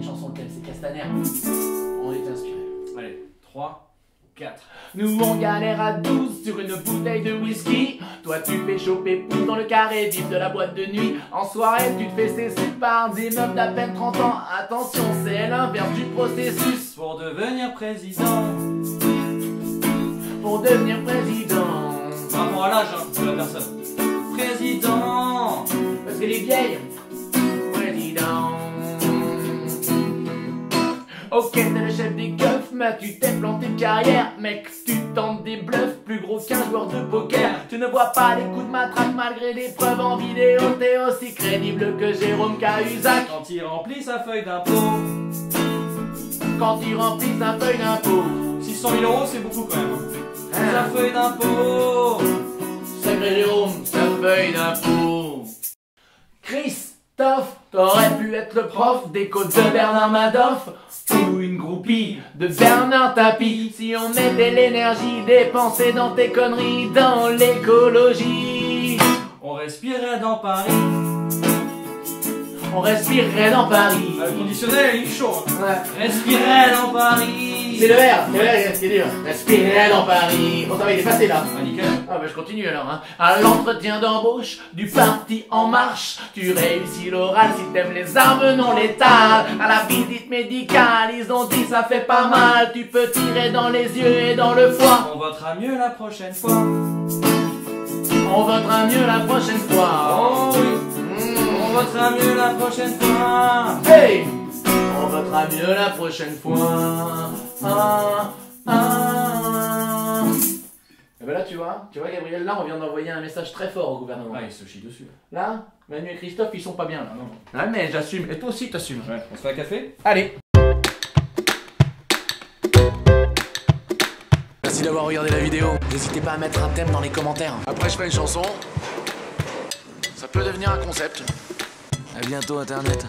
une chanson C'est Castaner. On est inspiré. Allez, 3, 4. Nous on galère à 12 sur une bouteille de whisky. Toi tu fais choper pour dans le carré vif de la boîte de nuit. En soirée tu te fais cesser par des meufs d'à peine 30 ans. Attention, c'est l'inverse du processus. Pour devenir président, Pour devenir président. par rapport à l'âge hein, de la personne. Président Parce que les vieilles, Ok, t'es le chef des keufs, mais tu t'es planté de carrière. Mec, tu tentes des bluffs, plus gros qu'un joueur de poker. Tu ne vois pas les coups de matraque malgré les preuves en vidéo. T'es aussi crédible que Jérôme Cahuzac. quand il remplit sa feuille d'impôt. Quand il remplit sa feuille d'impôt. 600 000 euros, c'est beaucoup quand même. hein. Sa feuille d'impôt. Sacré Jérôme, sa feuille d'impôt. Christophe, pu le prof des côtes de Bernard Madoff ou une groupie de Bernard Tapie. Si on mettait l'énergie dépensée dans tes conneries, dans l'écologie, On respirait dans Paris. On respirerait dans Paris. Ah, le conditionnel, il est chaud. hein. Ouais. Respirait dans Paris. C'est le R, c'est le R qui est dur. Respirerait dans Paris. Bon, ça va, il est passé là. Ah, nickel. Ah bah je continue alors hein. À l'entretien d'embauche du parti En Marche Tu réussis l'oral si t'aimes les armes non létales À la visite médicale ils ont dit ça fait pas mal Tu peux tirer dans les yeux et dans le foie On votera mieux la prochaine fois. On votera mieux la prochaine fois Oh oui. On votera mieux la prochaine fois. Hey On votera mieux la prochaine fois ah, ah. Et ben là tu vois, tu vois Gabriel, là on vient d'envoyer un message très fort au gouvernement Ouais, il se chie dessus. Là, Manu et Christophe, ils sont pas bien là. Non. Ah mais j'assume. Et toi aussi t'assumes. Ouais, on se fait un café? Allez. Merci d'avoir regardé la vidéo. N'hésitez pas à mettre un thème dans les commentaires. Après, je ferai une chanson. Ça peut devenir un concept. À bientôt, Internet.